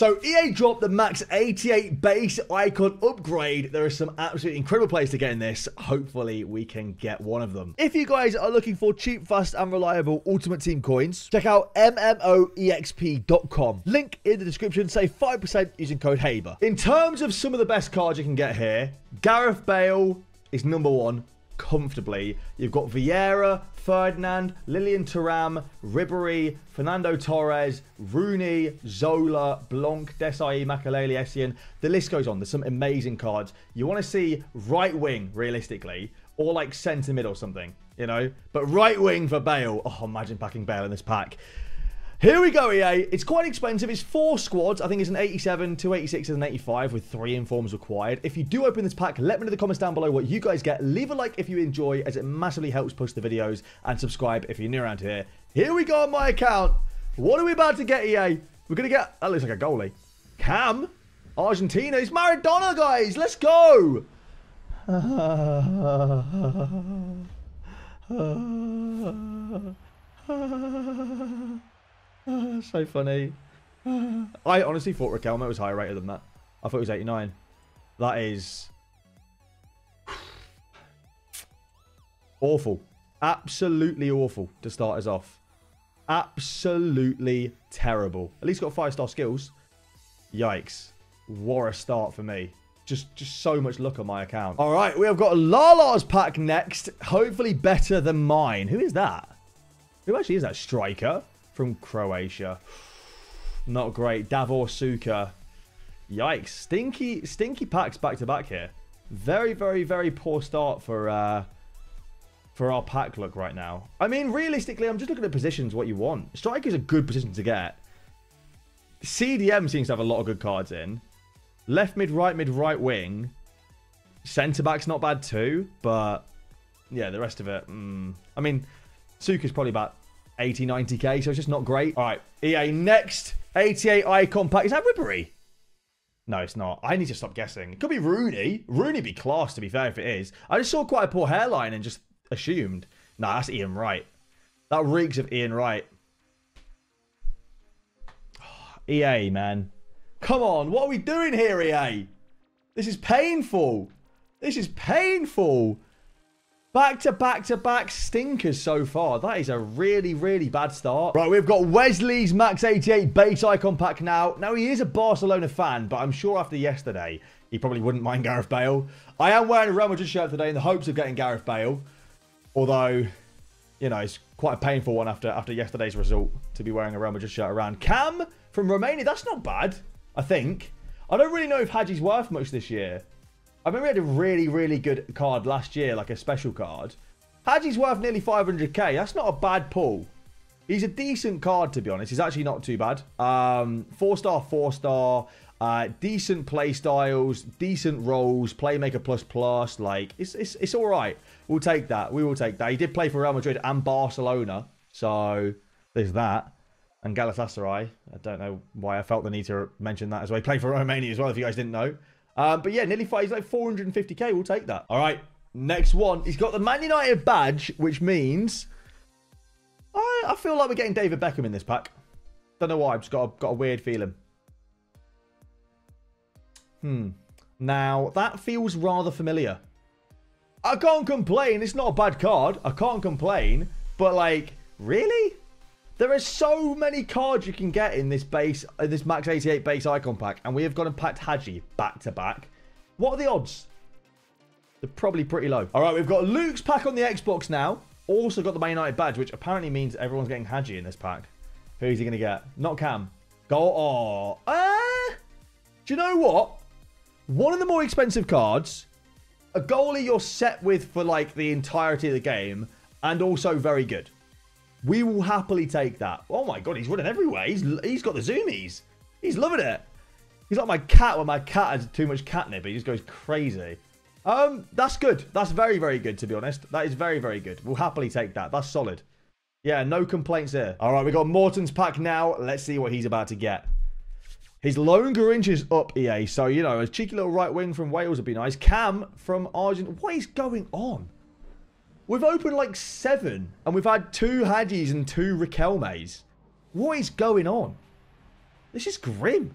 So EA dropped the max 88 base icon upgrade. There are some absolutely incredible players to get in this. Hopefully we can get one of them. If you guys are looking for cheap, fast and reliable Ultimate Team coins, check out MMOEXP.com. Link in the description. Save 5% using code HABER. In terms of some of the best cards you can get here, Gareth Bale is number one comfortably. You've got Vieira, Ferdinand, Lilian Thuram, Ribery, Fernando Torres, Rooney, Zola, Blanc, Desailly, Makelele, Essien. The list goes on. There's some amazing cards. You want to see right wing, realistically, or like centre mid or something, you know? But right wing for Bale. Oh, imagine packing Bale in this pack. Here we go, EA. It's quite expensive. It's four squads. I think it's an 87, 286, and an 85 with three informs required. If you do open this pack, let me know in the comments down below what you guys get. Leave a like if you enjoy, as it massively helps push the videos. And subscribe if you're new around here. Here we go on my account. What are we about to get, EA? We're going to get... That looks like a goalie. Cam? Argentina. It's Maradona, guys. Let's go. so funny. I honestly thought Riquelme was higher rated than that. I thought it was 89. That is... awful. Absolutely awful to start us off. Absolutely terrible. At least got five-star skills. Yikes. What a start for me. Just, just so much luck on my account. All right, we have got Lala's pack next. Hopefully better than mine. Who is that? Who actually is that? Striker? From Croatia. Not great. Davor Suker. Yikes. Stinky, stinky packs back to back here. Very, very, very poor start for uh, for our pack look right now. I mean, realistically, I'm just looking at positions, what you want. Strike is a good position to get. CDM seems to have a lot of good cards in. Left mid, right mid, right wing. Centre back's not bad too, but yeah, the rest of it. Mm, I mean, Suker's probably about 80, 90k, so it's just not great. All right, EA, next 88 icon pack. Is that Ribery? No, it's not. I need to stop guessing. It could be Rooney. Rooney be class, to be fair, if it is. I just saw quite a poor hairline and just assumed. Nah, that's Ian Wright. That reeks of Ian Wright. EA, man. Come on, what are we doing here, EA? This is painful. This is painful. Back to back to back stinkers so far. That is a really, really bad start. Right, we've got Wesley's Max 88 base icon pack now. Now, he is a Barcelona fan, but I'm sure after yesterday, he probably wouldn't mind Gareth Bale. I am wearing a Real Madrid shirt today in the hopes of getting Gareth Bale. Although, you know, it's quite a painful one after, after yesterday's result to be wearing a Real Madrid shirt around. Cam from Romania, that's not bad, I think. I don't really know if Hagi's worth much this year. I remember he had a really, really good card last year, like a special card. Hagi's worth nearly 500k. That's not a bad pull. He's a decent card, to be honest. He's actually not too bad. Um, four star, four star, uh, decent play styles, decent roles, playmaker plus plus. Like, it's, it's, it's all right. We'll take that. We will take that. He did play for Real Madrid and Barcelona. So, there's that. And Galatasaray. I don't know why I felt the need to mention that as well. He played for Romania as well, if you guys didn't know. Um, but yeah, nearly five. He's like 450k. We'll take that. All right. Next one. He's got the Man United badge, which means I, I feel like we're getting David Beckham in this pack. Don't know why. I've just got a, got a weird feeling. Hmm. Now, that feels rather familiar. I can't complain. It's not a bad card. I can't complain. But, like, really? There are so many cards you can get in this base, in this max 88 base icon pack, and we have got and packed Hagi back to back. What are the odds? They're probably pretty low. All right, we've got Luke's pack on the Xbox now. Also got the Man United badge, which apparently means everyone's getting Hagi in this pack. Who's he going to get? Not Cam. Go. Oh. Uh, do you know what? One of the more expensive cards, a goalie you're set with for like the entirety of the game, and also very good. We will happily take that. Oh my god, he's running everywhere. He's he's got the zoomies. He's loving it. He's like my cat when my cat has too much catnip. He just goes crazy. Um, that's good. That's very, very good, to be honest. That is very, very good. We'll happily take that. That's solid. Yeah, no complaints here. All right, we got Morton's pack now. Let's see what he's about to get. His lone Grinch is up, EA. So, you know, a cheeky little right wing from Wales would be nice. Cam from Argentina. What is going on? We've opened like seven, and we've had two Hagis and two Riquelmes. What is going on? This is grim.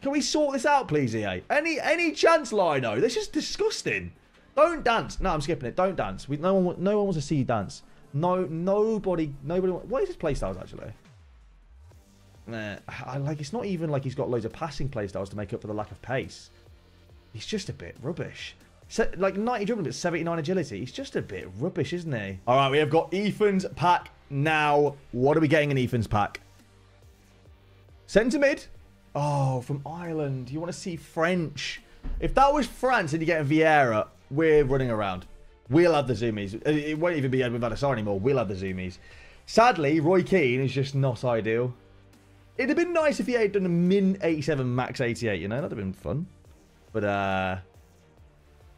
Can we sort this out, please, EA? Any any chance, Lino? This is disgusting. Don't dance. No, I'm skipping it. Don't dance. We, no one no one wants to see you dance. No, nobody, nobody. What is his playstyles actually? Nah, I like. It's not even like he's got loads of passing playstyles to make up for the lack of pace. He's just a bit rubbish. So, like 90 dribbling, but 79 agility. He's just a bit rubbish, isn't he? All right, we have got Ethan's pack now. What are we getting in Ethan's pack? Centre mid. Oh, from Ireland. You want to see French? If that was France and you're getting Vieira, we're running around. We'll have the zoomies. It won't even be Edwin Van anymore. We'll have the zoomies. Sadly, Roy Keane is just not ideal. It'd have been nice if he had done a min 87, max 88, you know? That'd have been fun. But, uh...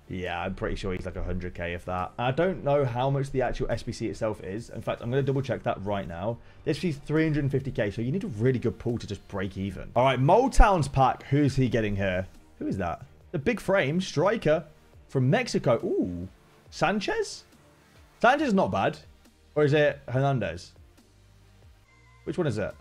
Yeah, I'm pretty sure he's like 100k if that. I don't know how much the actual SBC itself is. In fact, I'm going to double check that right now. The SBC is 350k, so you need a really good pool to just break even. All right, Motown's pack. Who's he getting here? Who is that? The big frame striker from Mexico. Ooh, Sanchez? Sanchez is not bad. Or is it Hernandez? Which one is it?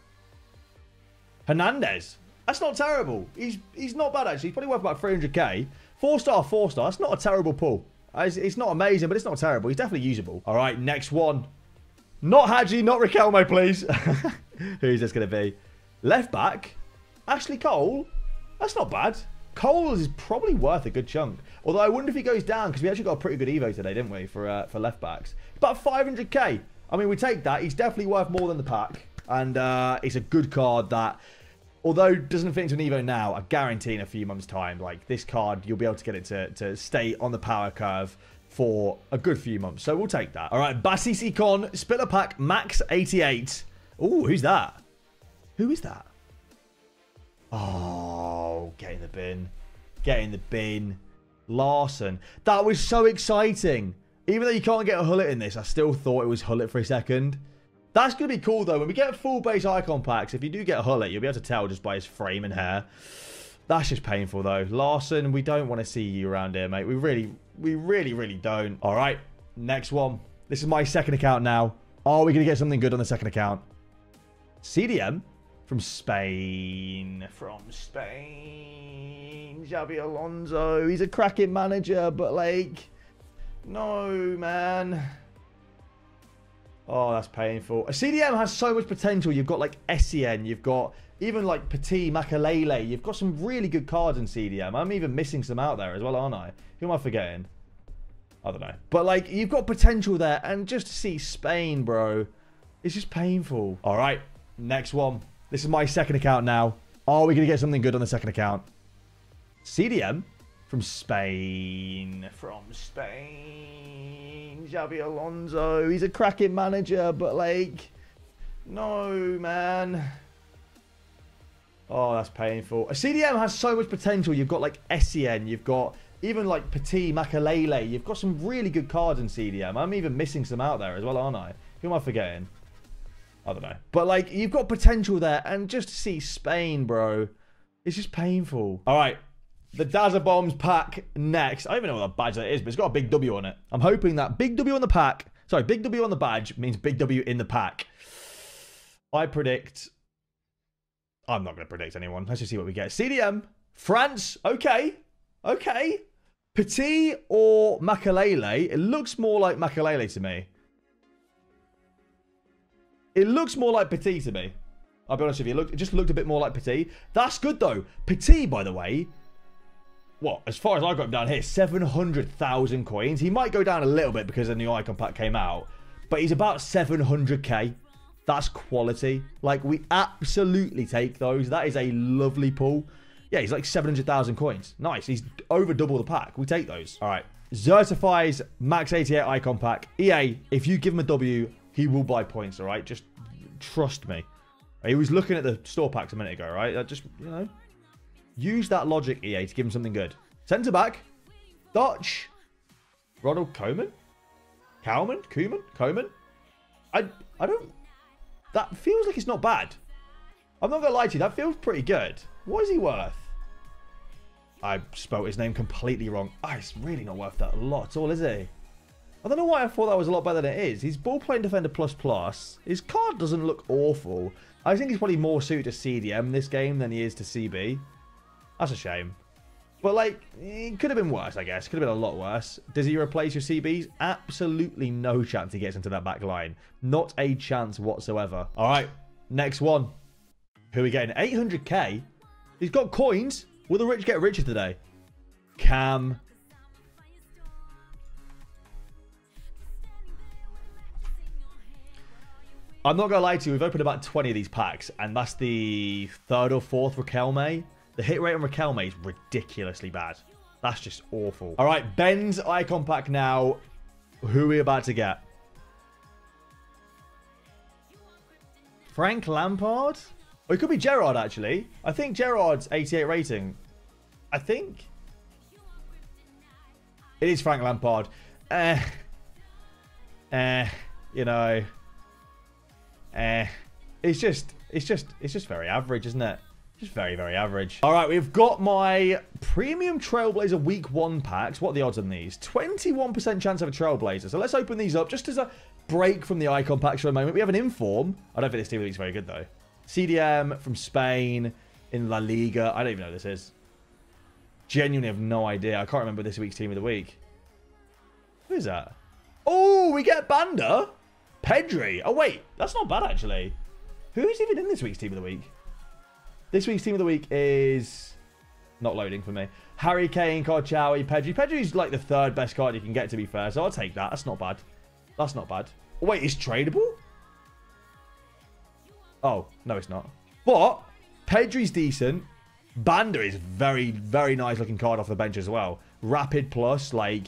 Hernandez. That's not terrible. He's he's not bad, actually. He's probably worth about 300k. Four star, four star. That's not a terrible pull. It's, it's not amazing, but it's not terrible. He's definitely usable. All right, next one. Not Hagi, not Riquelme, please. Who's this going to be? Left back. Ashley Cole. That's not bad. Cole is probably worth a good chunk. Although I wonder if he goes down because we actually got a pretty good Evo today, didn't we, for uh, for left backs. About 500k. I mean, we take that. He's definitely worth more than the pack. And uh, it's a good card that although doesn't fit into an Evo now, I guarantee in a few months' time, like this card, you'll be able to get it to, to stay on the power curve for a good few months. So we'll take that. All right, Bassisi Con, Spiller Pack, Max 88. Oh, who's that? Who is that? Oh, get in the bin. Get in the bin. Larsson. That was so exciting. Even though you can't get a Gullit in this, I still thought it was Gullit for a second. That's going to be cool, though. When we get full base icon packs, if you do get a Gullit, you'll be able to tell just by his frame and hair. That's just painful, though. Larsson, we don't want to see you around here, mate. We really, we really, really don't. All right, next one. This is my second account now. Are we going to get something good on the second account? CDM from Spain. From Spain. Xabi Alonso. He's a cracking manager, but, like... No, man. Oh, that's painful. A CDM has so much potential. You've got like SEN, you've got even like Petit, Makelele. You've got some really good cards in CDM. I'm even missing some out there as well, aren't I? Who am I forgetting? I don't know. But like, you've got potential there. And just to see Spain, bro, it's just painful. All right, next one. This is my second account now. Are we going to get something good on the second account? CDM from Spain. From Spain. Xabi Alonso. He's a cracking manager, but like, no, man. Oh, that's painful. A CDM has so much potential. You've got like Sen, You've got even like Petit, Makelele. You've got some really good cards in CDM. I'm even missing some out there as well, aren't I? Who am I forgetting? I don't know. But like, you've got potential there. And just to see Spain, bro, it's just painful. All right. The Dazza Bombs pack next. I don't even know what a badge that is, but it's got a big W on it. I'm hoping that big W on the pack, sorry, big W on the badge means big W in the pack. I predict. I'm not going to predict anyone. Let's just see what we get. CDM, France, okay, okay. Petit or Makelele? It looks more like Makelele to me. It looks more like Petit to me. I'll be honest with you. It, looked, it just looked a bit more like Petit. That's good though. Petit, by the way, what, as far as I got him down here, 700,000 coins. He might go down a little bit because the new icon pack came out, but he's about 700k. That's quality. Like, we absolutely take those. That is a lovely pull. Yeah, he's like 700,000 coins. Nice. He's over double the pack. We take those. All right. Certifies Max 88 icon pack. EA, if you give him a W, he will buy points, all right? Just trust me. He was looking at the store packs a minute ago, right? Just, you know, Use that logic, EA, to give him something good. Centre back. Dutch. Ronald Koeman? Cowman? Koeman? Koeman? I, I don't... That feels like it's not bad. I'm not to lie to you. That feels pretty good. What is he worth? I spelt his name completely wrong. Oh, it's really not worth that a lot at all, is he? I don't know why I thought that was a lot better than it is. He's ball playing defender plus plus. His card doesn't look awful. I think he's probably more suited to CDM this game than he is to CB. That's a shame. But, like, it could have been worse, I guess. Could have been a lot worse. Does he replace your CBs? Absolutely no chance he gets into that back line. Not a chance whatsoever. All right, next one. Who are we getting? 800k? He's got coins. Will the rich get richer today? Cam. I'm not going to lie to you. We've opened about 20 of these packs, and that's the third or fourth Riquelme. The hit rate on Riquelme is ridiculously bad. That's just awful. All right, Ben's icon pack now. Who are we about to get? Frank Lampard? Or it could be Gerrard, actually. I think Gerrard's 88 rating. I think. It is Frank Lampard. Eh. Eh. You know. Eh. It's just, it's just, it's just very average, isn't it? Just very, very average. All right, we've got my premium Trailblazer week one packs. What are the odds on these? 21% chance of a Trailblazer. So let's open these up just as a break from the icon packs for a moment. We have an inform. I don't think this team is very good, though. CDM from Spain in La Liga. I don't even know this is. Genuinely have no idea. I can't remember this week's team of the week. Who is that? Oh, we get Banda. Pedri. Oh, wait. That's not bad, actually. Who's even in this week's team of the week? This week's team of the week is not loading for me. Harry Kane, Karchawi, Pedri. Pedri's like the third best card you can get, to be fair. So I'll take that. That's not bad. That's not bad. Oh, wait, it's tradable? Oh, no, it's not. But Pedri's decent. Banda is very, very nice looking card off the bench as well. Rapid plus, like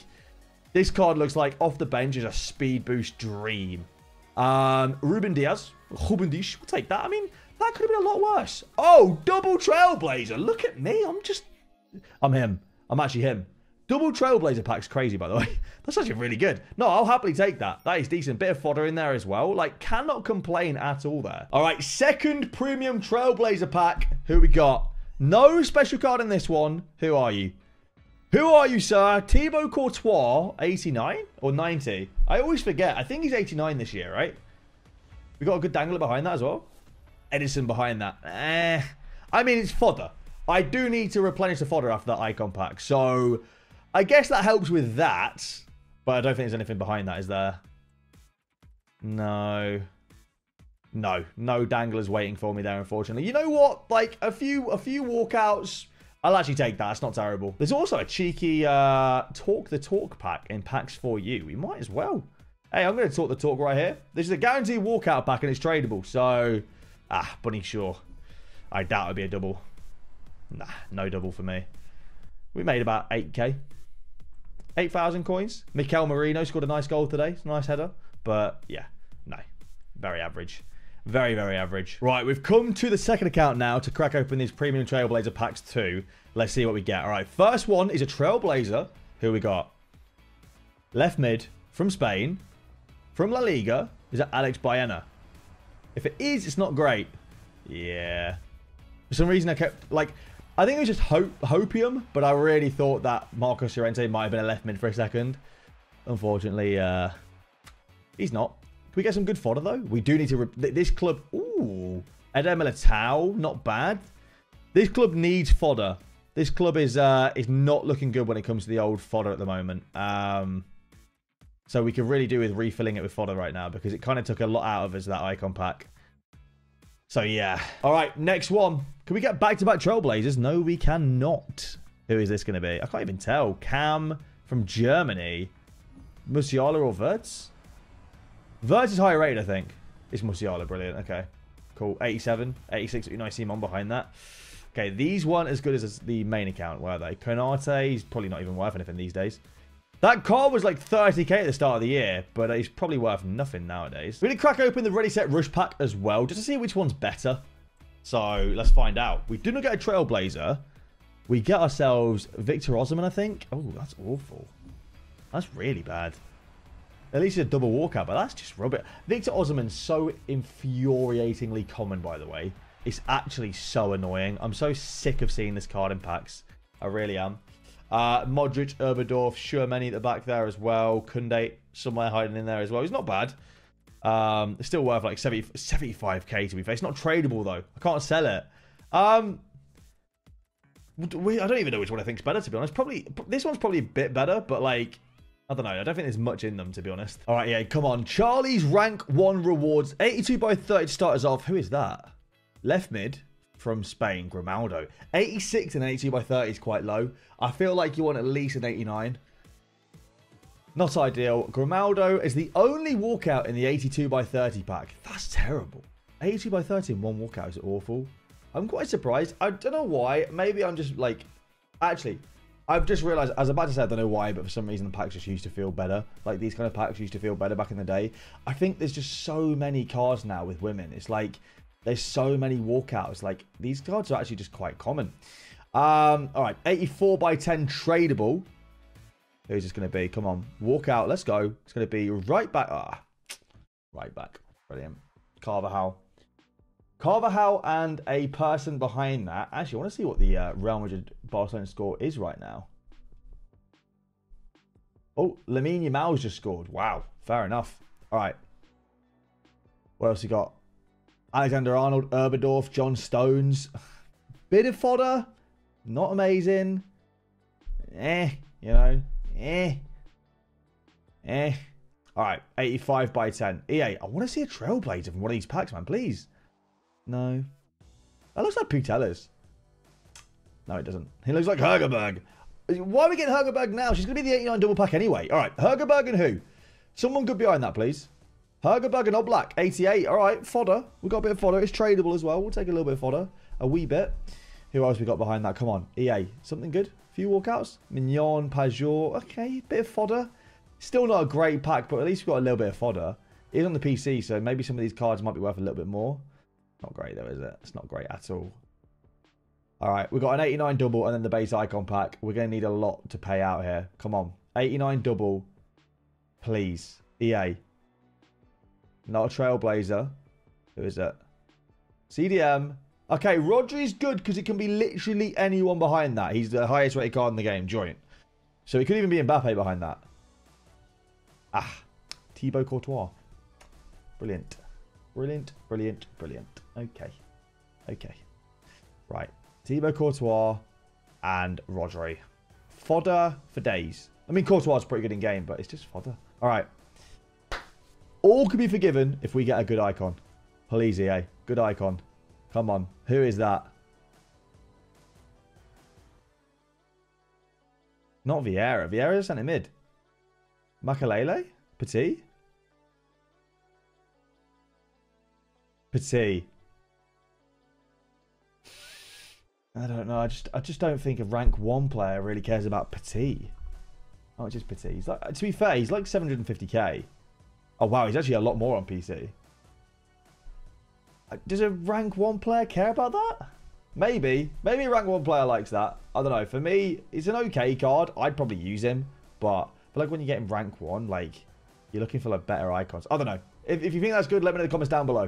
this card looks like off the bench is a speed boost dream. Um, Ruben Dias, Ruben Dias, we'll take that. I mean, that could have been a lot worse. Oh, double Trailblazer. Look at me. I'm just... I'm him. I'm actually him. Double Trailblazer pack's crazy, by the way. That's actually really good. No, I'll happily take that. That is decent. Bit of fodder in there as well. Like, cannot complain at all there. All right, second premium Trailblazer pack. Who we got? No special card in this one. Who are you? Who are you, sir? Thibaut Courtois, 89 or 90? I always forget. I think he's 89 this year, right? We got a good dangler behind that as well. Ederson behind that. Eh. I mean, it's fodder. I do need to replenish the fodder after that icon pack. So, I guess that helps with that. But I don't think there's anything behind that, is there? No. No. No danglers waiting for me there, unfortunately. You know what? Like, a few a few walkouts... I'll actually take that. It's not terrible. There's also a cheeky uh, Talk the Talk pack in packs for you. We might as well. Hey, I'm going to talk the talk right here. This is a guaranteed walkout pack and it's tradable. So, Ah, Bunny Shaw. I doubt it'd be a double. Nah, no double for me. We made about 8k. 8,000 coins. Mikel Merino scored a nice goal today. Nice header. But yeah, no. Very average. Very, very average. Right, we've come to the second account now to crack open these premium Trailblazer packs too. Let's see what we get. All right, first one is a Trailblazer. Who we got? Left mid from Spain. From La Liga. Is Alex Baena? If it is, it's not great. Yeah. For some reason, I kept, like, I think it was just hope, hopium, but I really thought that Marcos Llorente might have been a left mid for a second. Unfortunately, uh, he's not. Can we get some good fodder, though? We do need to... This club... Ooh. Eder Militao, not bad. This club needs fodder. This club is uh, is not looking good when it comes to the old fodder at the moment. Um, so we could really do with refilling it with fodder right now because it kind of took a lot out of us, that icon pack. So yeah. All right, next one. Can we get back-to-back Trailblazers? No, we cannot. Who is this going to be? I can't even tell. Cam from Germany. Musiala or Wirtz? Wirtz is higher rated, I think. It's Musiala. Brilliant. Okay. Cool. 87, 86. You know, I see him on behind that. Okay, these weren't as good as the main account, were they? Konate, he's probably not even worth anything these days. That car was like 30k at the start of the year, but it's probably worth nothing nowadays. We're going to crack open the Ready Set Rush pack as well, just to see which one's better. So, let's find out. We do not get a Trailblazer. We get ourselves Victor Osimhen, I think. Oh, that's awful. That's really bad. At least it's a double walkout, but that's just rubbish. Victor Osimhen's so infuriatingly common, by the way. It's actually so annoying. I'm so sick of seeing this card in packs. I really am. Uh, Modric, Oberdorf, Tchouameni at the back there as well. Kounde somewhere hiding in there as well. He's not bad. Um, it's still worth like 70, 75k to be fair. It's not tradable though. I can't sell it. Um, we, I don't even know which one I think's better, to be honest. Probably this one's probably a bit better, but like I don't know. I don't think there's much in them, to be honest. All right, yeah, come on. Charlie's rank one rewards 82 by 30 starters off. Who is that? Left mid from Spain, Grimaldo. 86 and 82 by 30 is quite low. I feel like you want at least an 89. Not ideal. Grimaldo is the only walkout in the 82 by 30 pack. That's terrible. 82 by 30 in one walkout is awful. I'm quite surprised. I don't know why. Maybe I'm just like... Actually, I've just realised, I was about to say I don't know why, but for some reason the packs just used to feel better. Like these kind of packs used to feel better back in the day. I think there's just so many cards now with women. It's like there's so many walkouts. Like these cards are actually just quite common. Um, all right, 84 by 10 tradable. Who's this going to be? Come on. Walk out. Let's go. It's going to be right back. Ah, right back. Brilliant. Carvajal. Carvajal and a person behind that. Actually, I want to see what the uh, Real Madrid Barcelona score is right now. Oh, Lamine Yamal's just scored. Wow. Fair enough. All right. What else you got? Alexander Arnold, Oberdorf, John Stones. Bit of fodder. Not amazing. Eh, you know. Eh. Eh. All right, 85 by 10. EA, I want to see a Trailblazer from one of these packs, man, please. No. That looks like Putellas. No, it doesn't. He looks like Hegerberg. Why are we getting Hegerberg now? She's going to be the 89 double pack anyway. All right, Hegerberg and who? Someone good behind that, please. Hegerberg and Oblak, 88. All right, fodder. We've got a bit of fodder. It's tradable as well. We'll take a little bit of fodder. A wee bit. Who else we got behind that? Come on. EA. Something good? A few walkouts. Maignan, Pajot. Okay, bit of fodder. Still not a great pack, but at least we've got a little bit of fodder. It is on the PC, so maybe some of these cards might be worth a little bit more. Not great though, is it? It's not great at all. All right, we've got an 89 double and then the base icon pack. We're going to need a lot to pay out here. Come on. 89 double. Please. EA. Not a Trailblazer. Who is it? CDM. Okay, Rodri's good because it can be literally anyone behind that. He's the highest rated card in the game, joint. So he could even be Mbappe behind that. Ah, Thibaut Courtois. Brilliant. Brilliant, brilliant, brilliant. Okay. Okay. Right. Thibaut Courtois and Rodri. Fodder for days. I mean, Courtois is pretty good in game, but it's just fodder. All right. All can be forgiven if we get a good icon. Please, EA. Good icon. Come on. Who is that? Not Vieira. Vieira centre mid. Makelele? Petit? Petit. I don't know. I just I just don't think a rank one player really cares about Petit. Oh, just Petit. He's like to be fair, he's like 750k. Oh wow, he's actually a lot more on PC. Does a rank 1 player care about that? Maybe. Maybe a rank 1 player likes that. I don't know. For me, it's an okay card. I'd probably use him. But like when you're getting rank 1, like, you're looking for like better icons. I don't know. If, if you think that's good, let me know in the comments down below.